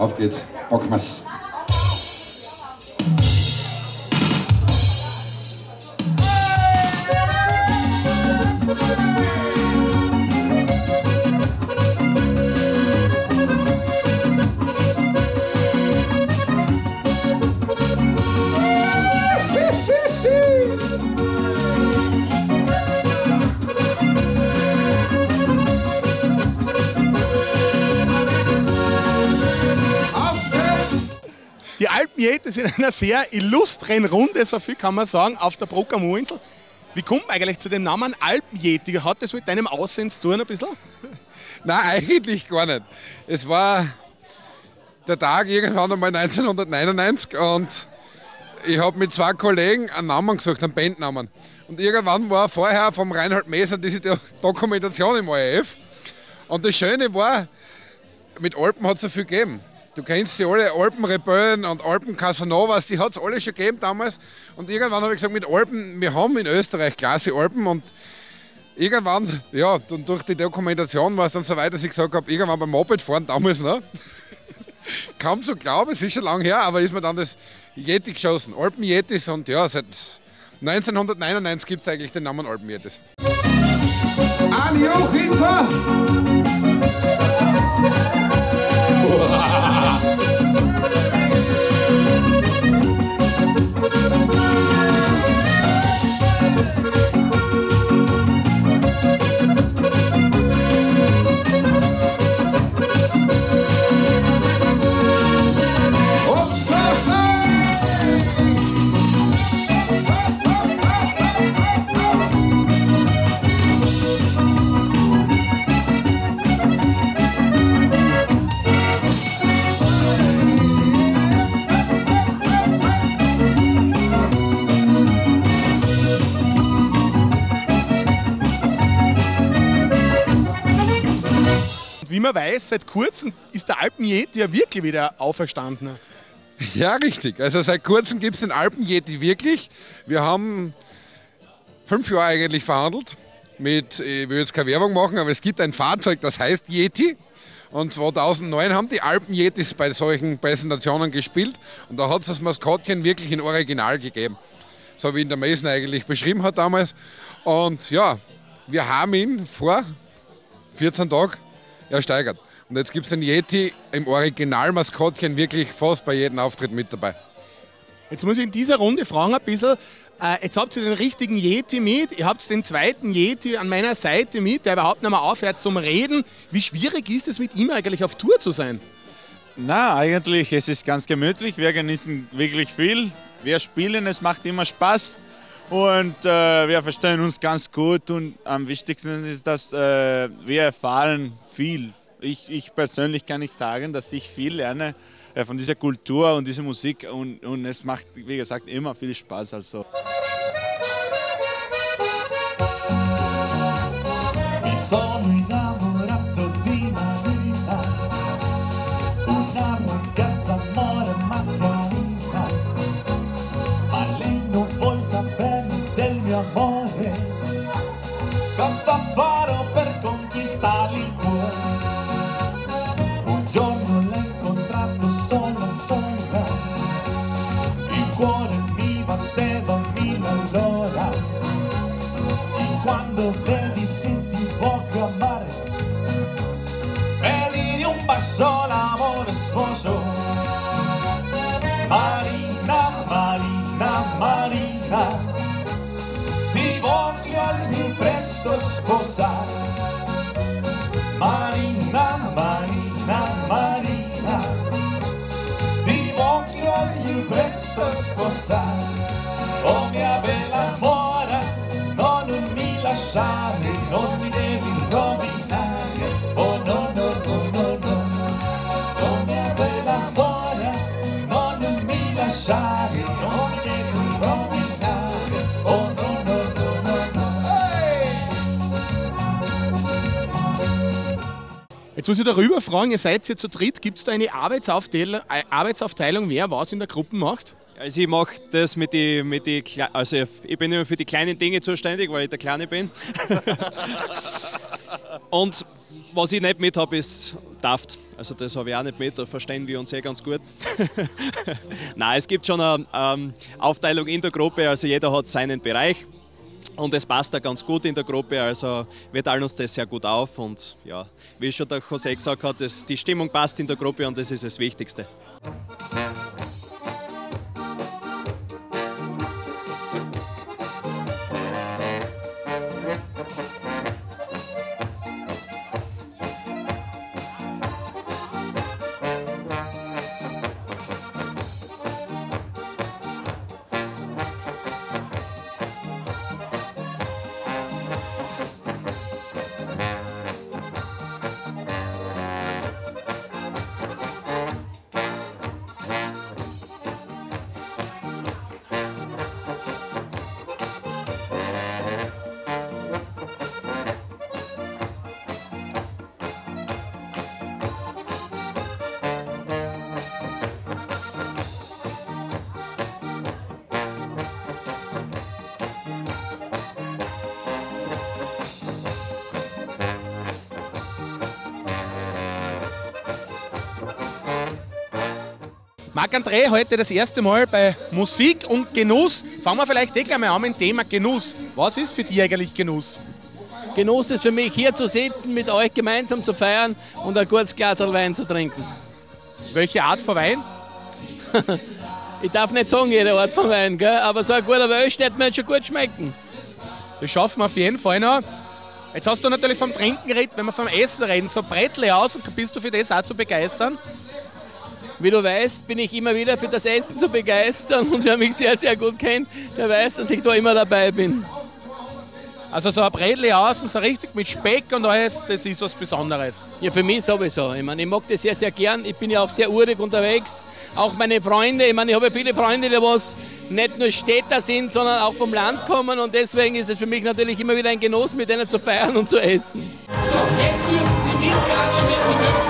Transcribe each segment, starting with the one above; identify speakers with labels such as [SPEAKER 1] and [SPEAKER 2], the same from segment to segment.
[SPEAKER 1] Auf geht's, packen
[SPEAKER 2] Die Alpenjetes in einer sehr illustren Runde, so viel kann man sagen, auf der Bruckamu-Insel. Wie kommt man eigentlich zu dem Namen Alpenjeti? Hat das mit deinem Aussehen zu tun ein bisschen?
[SPEAKER 3] Nein, eigentlich gar nicht. Es war der Tag irgendwann einmal 1999 und ich habe mit zwei Kollegen einen Namen gesucht, einen Bandnamen. Und irgendwann war vorher vom Reinhard Meser diese Dokumentation im ORF. Und das Schöne war, mit Alpen hat es so viel gegeben. Du kennst sie alle, Alpenrebellen und Alpen Casanovas, die hat es alle schon gegeben damals. Und irgendwann habe ich gesagt, mit Alpen, wir haben in Österreich klasse Alpen und irgendwann, ja, und durch die Dokumentation war es dann so weit, dass ich gesagt habe, irgendwann beim Moped fahren damals noch. Kaum zu glauben, es ist schon lange her, aber ist mir dann das Yeti geschossen. Alpen Yetis und ja, seit 1999 gibt es eigentlich den Namen Alpen Yetis.
[SPEAKER 1] Ani
[SPEAKER 2] wie man weiß, seit kurzem ist der Alpenjeti ja wirklich wieder auferstanden.
[SPEAKER 3] Ja, richtig. Also seit kurzem gibt es den Alpen-Yeti wirklich. Wir haben fünf Jahre eigentlich verhandelt. Mit, ich will jetzt keine Werbung machen, aber es gibt ein Fahrzeug, das heißt Yeti. Und 2009 haben die Alpen-Yetis bei solchen Präsentationen gespielt. Und da hat es das Maskottchen wirklich in Original gegeben. So wie ihn der Mason eigentlich beschrieben hat damals. Und ja, wir haben ihn vor 14 Tagen ersteigert. Und jetzt gibt es den Yeti im Original-Maskottchen wirklich fast bei jedem Auftritt mit dabei.
[SPEAKER 2] Jetzt muss ich in dieser Runde fragen ein bisschen, äh, jetzt habt ihr den richtigen Yeti mit, ihr habt den zweiten Yeti an meiner Seite mit, der überhaupt nicht mehr aufhört zum Reden. Wie schwierig ist es mit ihm eigentlich auf Tour zu sein?
[SPEAKER 4] Na, eigentlich, es ist ganz gemütlich. Wir genießen wirklich viel. Wir spielen, es macht immer Spaß und äh, wir verstehen uns ganz gut. Und am wichtigsten ist, dass äh, wir erfahren viel. Ich, ich persönlich kann nicht sagen, dass ich viel lerne äh, von dieser Kultur und dieser Musik und, und es macht, wie gesagt, immer viel Spaß. Also.
[SPEAKER 5] Mi sono sposare Marina, Marina, Marina ti voglio presto sposare. Oh mia bella no, non mi lasciare, non mi
[SPEAKER 2] Muss ich darüber fragen, ihr seid hier zu dritt, gibt es da eine Arbeitsaufteilung, äh, Arbeitsaufteilung, wer was in der Gruppe macht?
[SPEAKER 6] Also ich mache das mit die, mit die, also ich bin immer für die kleinen Dinge zuständig, weil ich der Kleine bin. Und was ich nicht mit habe, ist Taft. Also das habe ich auch nicht mit, da verstehen wir uns eh ganz gut. Nein, es gibt schon eine ähm, Aufteilung in der Gruppe, also jeder hat seinen Bereich. Und es passt da ganz gut in der Gruppe, also wir teilen uns das sehr gut auf und ja, wie schon der José gesagt hat, das, die Stimmung passt in der Gruppe und das ist das Wichtigste.
[SPEAKER 2] Marc-André, heute das erste Mal bei Musik und Genuss. Fangen wir vielleicht eh gleich mal an mit dem Thema Genuss. Was ist für dich eigentlich Genuss?
[SPEAKER 7] Genuss ist für mich, hier zu sitzen, mit euch gemeinsam zu feiern und ein kurzes Glas Wein zu trinken.
[SPEAKER 2] Welche Art von Wein?
[SPEAKER 7] Ich darf nicht sagen, jede Art von Wein, gell? aber so ein guter Welsch wird mir schon gut schmecken.
[SPEAKER 2] Das schaffen wir auf jeden Fall noch. Jetzt hast du natürlich vom Trinken geredet, wenn wir vom Essen reden, so Brettle aus und bist du für das auch zu begeistern?
[SPEAKER 7] Wie du weißt, bin ich immer wieder für das Essen zu begeistern und wer mich sehr, sehr gut kennt, der weiß, dass ich da immer dabei bin.
[SPEAKER 2] Also so ein Brettle außen, so richtig mit Speck und alles, das ist was Besonderes.
[SPEAKER 7] Ja, für mich sowieso. Ich meine, ich mag das sehr, sehr gern. Ich bin ja auch sehr urig unterwegs. Auch meine Freunde, ich meine, ich habe ja viele Freunde, die was nicht nur Städter sind, sondern auch vom Land kommen und deswegen ist es für mich natürlich immer wieder ein Genuss, mit denen zu feiern und zu essen.
[SPEAKER 8] So, jetzt dürfen Sie mitklatschen, wenn Sie möchten.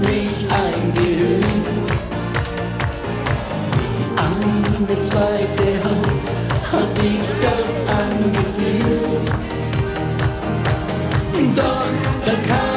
[SPEAKER 9] Mich eingehüllt. Wie eine zweite Haut hat sich das angefühlt. Doch dann kam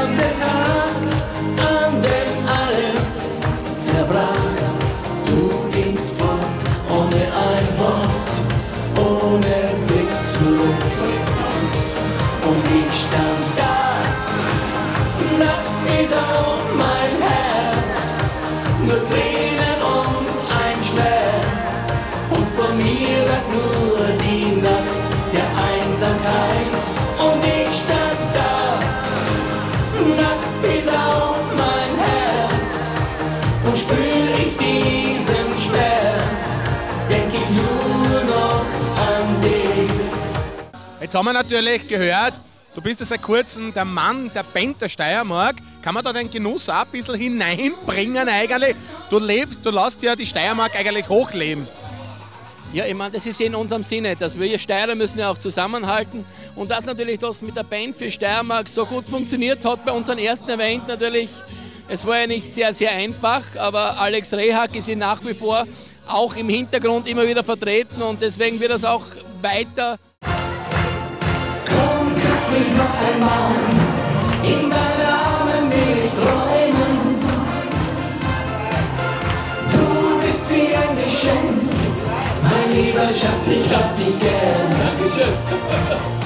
[SPEAKER 2] Jetzt haben wir natürlich gehört, du bist ja seit kurzem der Mann der Band der Steiermark. Kann man da den Genuss auch ein bisschen hineinbringen eigentlich? Du lebst, du lässt ja die Steiermark eigentlich hochleben.
[SPEAKER 7] Ja, ich meine, das ist in unserem Sinne, dass wir Steirer müssen ja auch zusammenhalten und dass natürlich das mit der Band für Steiermark so gut funktioniert hat bei unserem ersten Event natürlich. Es war ja nicht sehr, sehr einfach, aber Alex Rehak ist ja nach wie vor auch im Hintergrund immer wieder vertreten und deswegen wird das auch weiter
[SPEAKER 9] in deine Arme will ich träumen. Du bist wie ein Geschenk, mein lieber Schatz, ich hab dich gern. Dankeschön.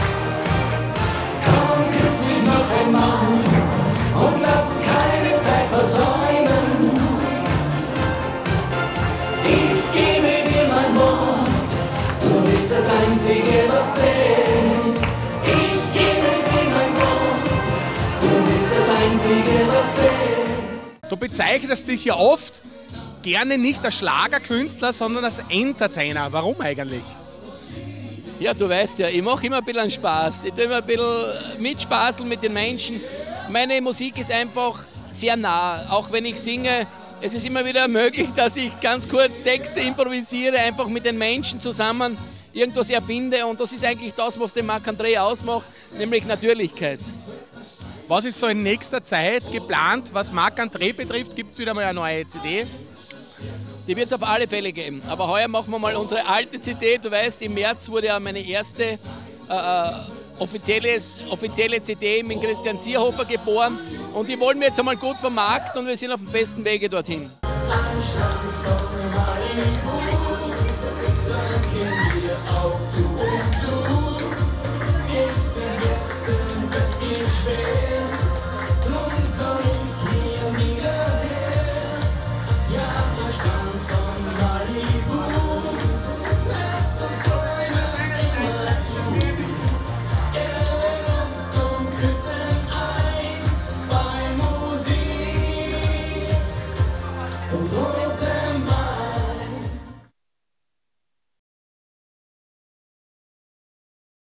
[SPEAKER 2] dich ja oft gerne nicht als Schlagerkünstler, sondern als Entertainer. Warum eigentlich?
[SPEAKER 7] Ja, du weißt ja, ich mache immer ein bisschen Spaß. Ich tue immer ein bisschen mitspaßeln mit den Menschen. Meine Musik ist einfach sehr nah. Auch wenn ich singe, es ist immer wieder möglich, dass ich ganz kurz Texte improvisiere, einfach mit den Menschen zusammen irgendwas erfinde. Und das ist eigentlich das, was den Marc André ausmacht, nämlich Natürlichkeit.
[SPEAKER 2] Was ist so in nächster Zeit geplant, was Marc André betrifft? Gibt es wieder mal eine neue CD?
[SPEAKER 7] Die wird es auf alle Fälle geben. Aber heuer machen wir mal unsere alte CD. Du weißt, im März wurde ja meine erste äh, äh, offizielles, offizielle CD mit Christian Zierhofer geboren. Und die wollen wir jetzt einmal gut vermarkten und wir sind auf dem besten Wege dorthin.